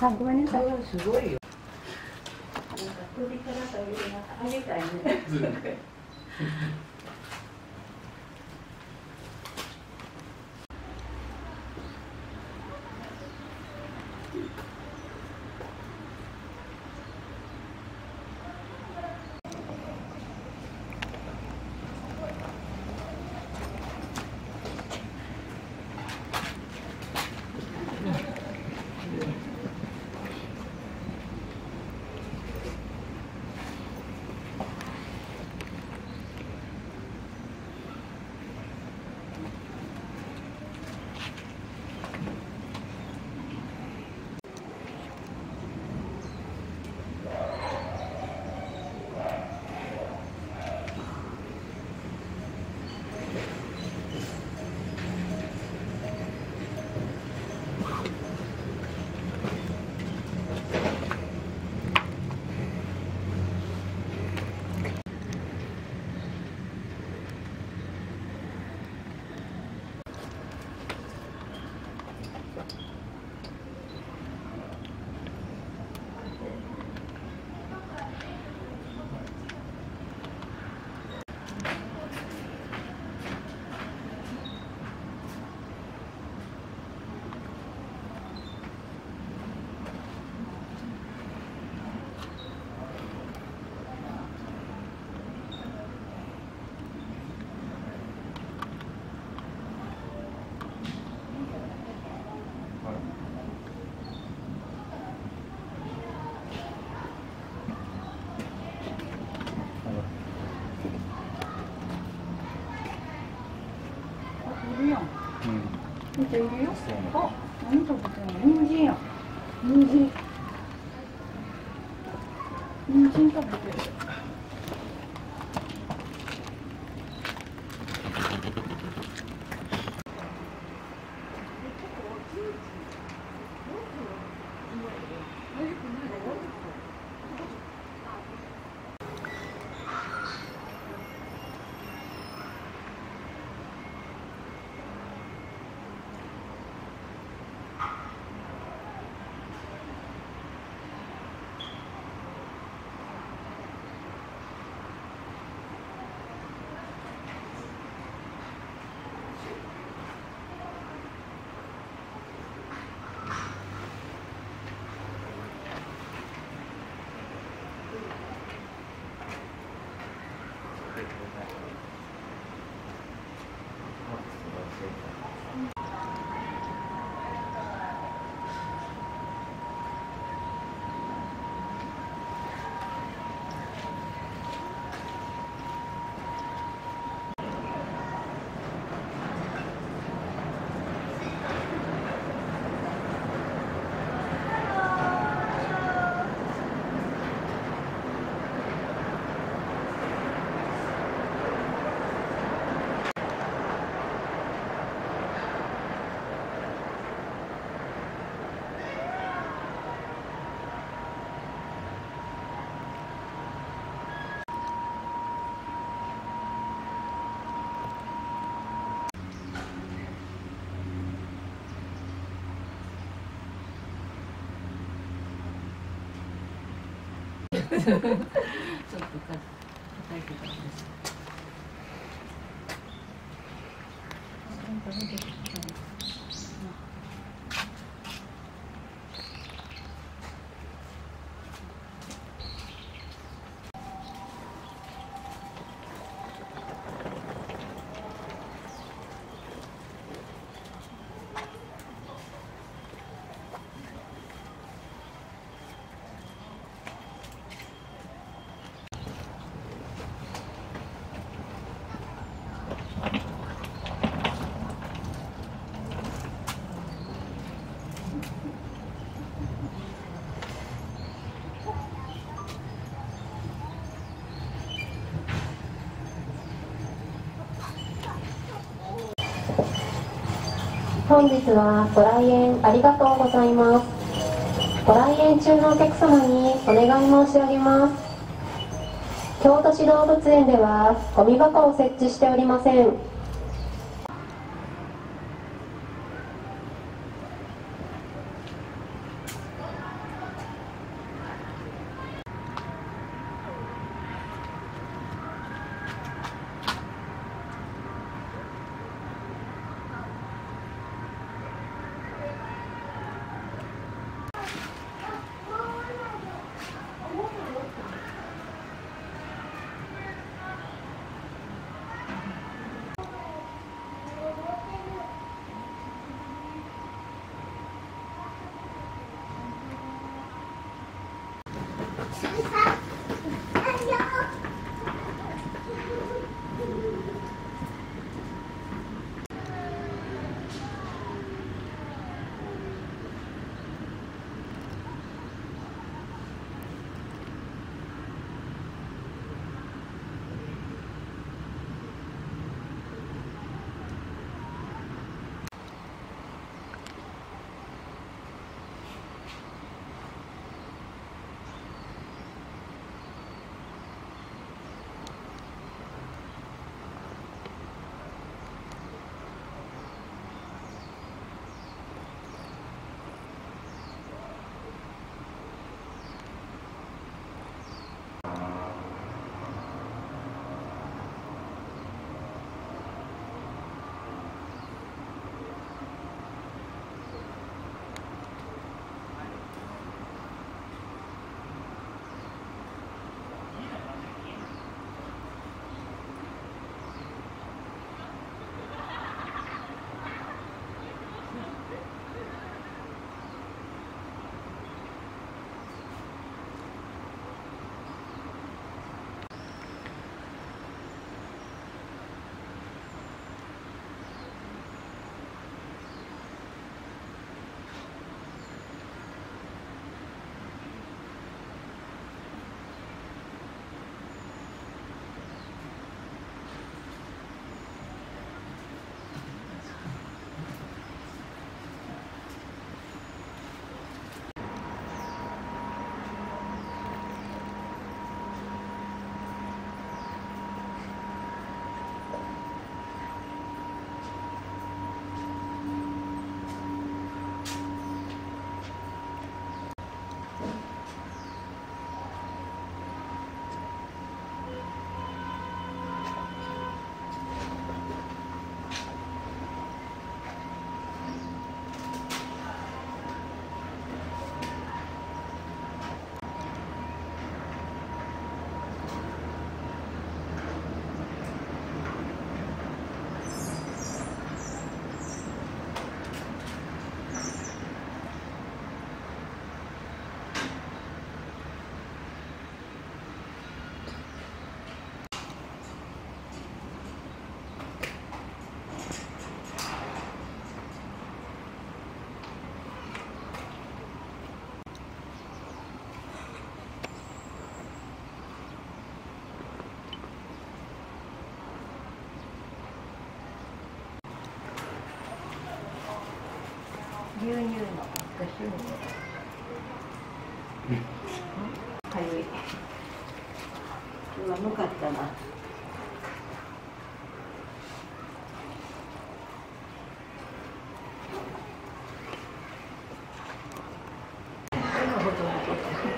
あごめんなさいすごいよ。なんか首かなんかあげたいね。いるやんうん見ているよそうなのあ何食べてんの人参や人参人参食べてるちょっとか叩いてたんです。なんか出てきた本日はご来園ありがとうございます。ご来園中のお客様にお願い申し上げます。京都市動物園ではゴミ箱を設置しておりません。 감 사. かゆい。今向かったな。ほとんど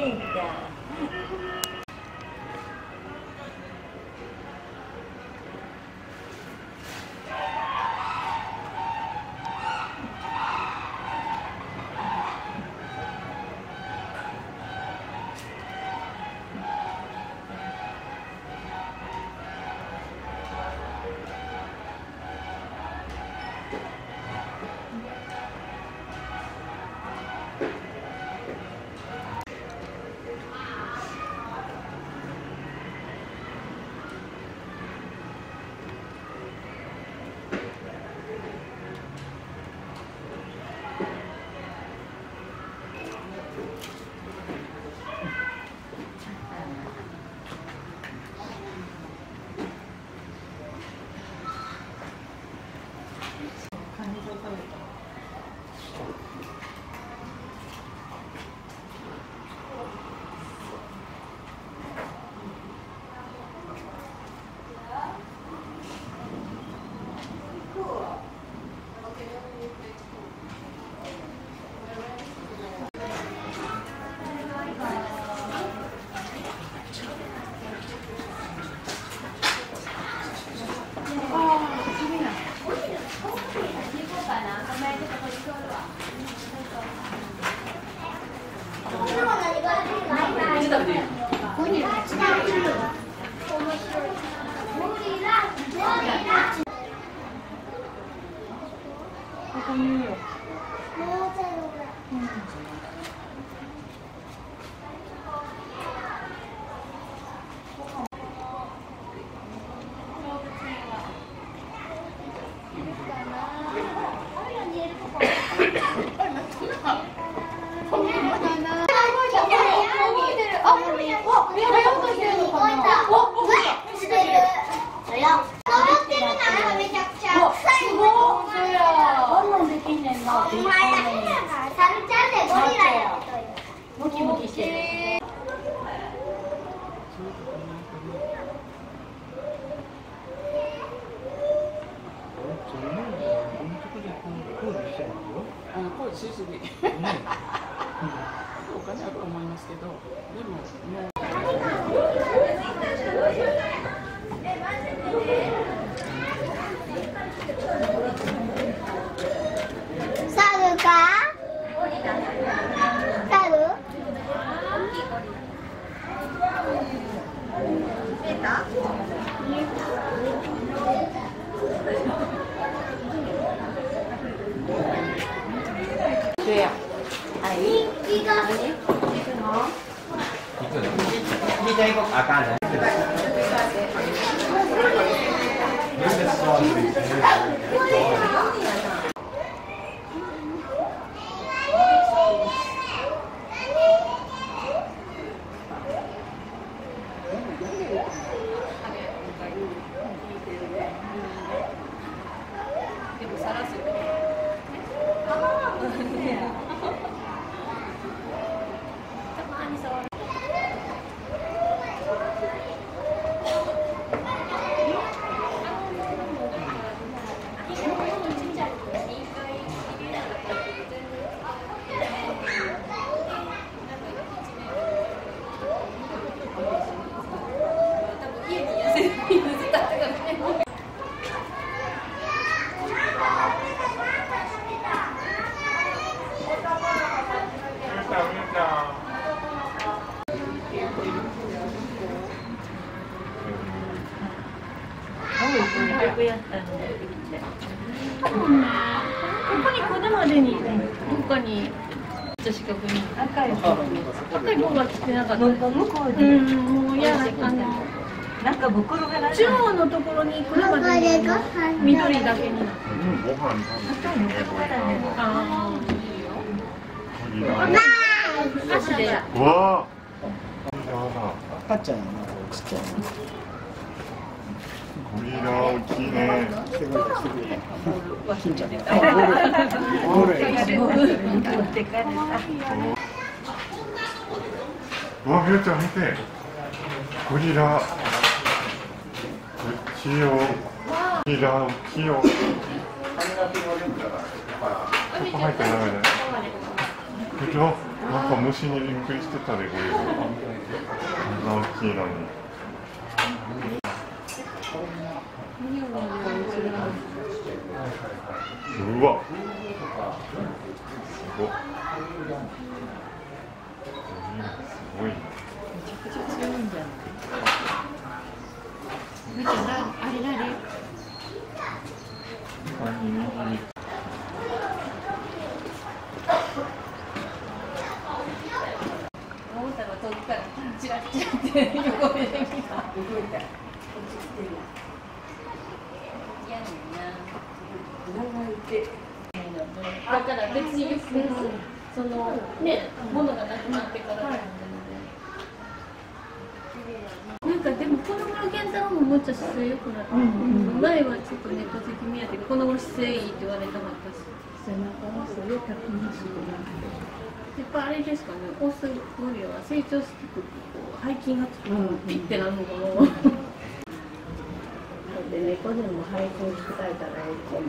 ケンここに来るまでにどっかに。近くに赤い方赤い方が来てなかった。向こうにうんもういやあのなんか袋がない中央のところに来るまでに緑だけに。なってあー足でわ赤ちゃんやなちっちゃいゴリラ大きいねすごいすごい金ちゃんゴールやうわみよちゃん見て。ゴリラこっちよゴリラ大きいよそこ入って。ないねなんか虫にびっくりして。たでゴリラこんな大きいのにうわすごっすごいな何右にだから別にそのね物がなくなってからなん。かでもこの頃健太郎ももうちょっと姿勢良くなった、前はちょっと猫好き見やけどこの頃姿勢いいって言われたかったし背中のすごい脚にすごいやっぱあれですかねオスゴリラは成長してくるとこう背筋がつくとピッてなるのかな、うん。うん。で猫でも背筋鍛えたらいいと思う。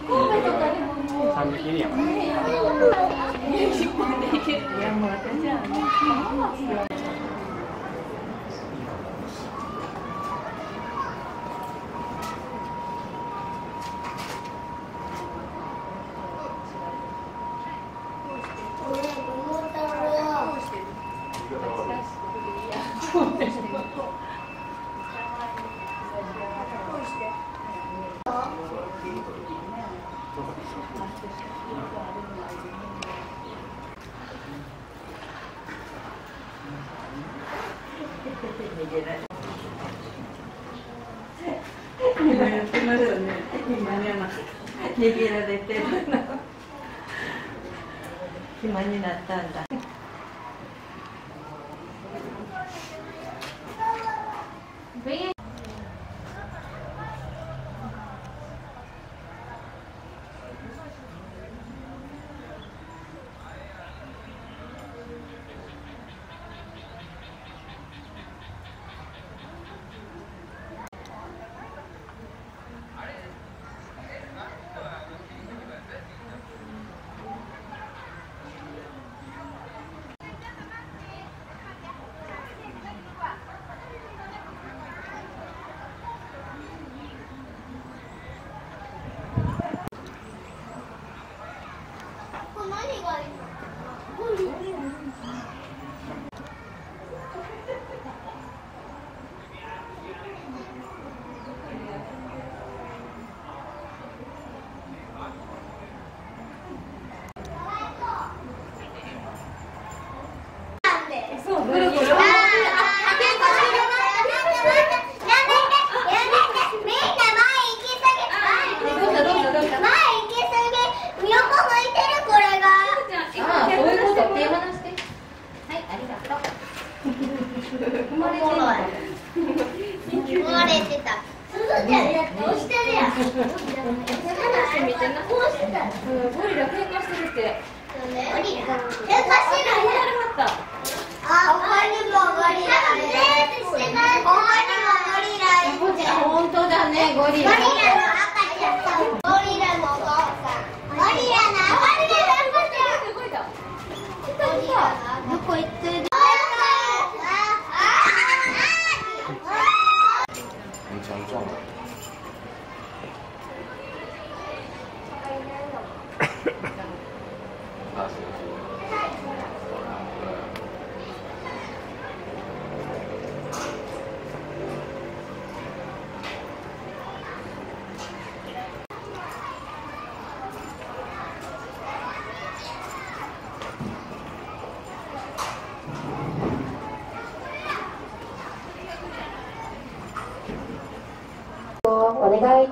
神戸とかでももう。三匹にや今やってますよね。今ね、逃げられてるの。暇になったんだ。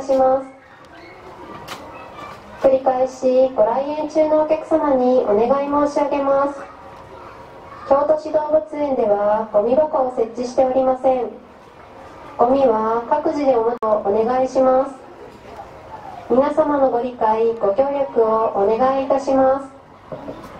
たします。繰り返しご来園中のお客様にお願い申し上げます。京都市動物園ではゴミ箱を設置しておりません。ゴミは各自でお持ちをお願いします。皆様のご理解ご協力をお願いいたします。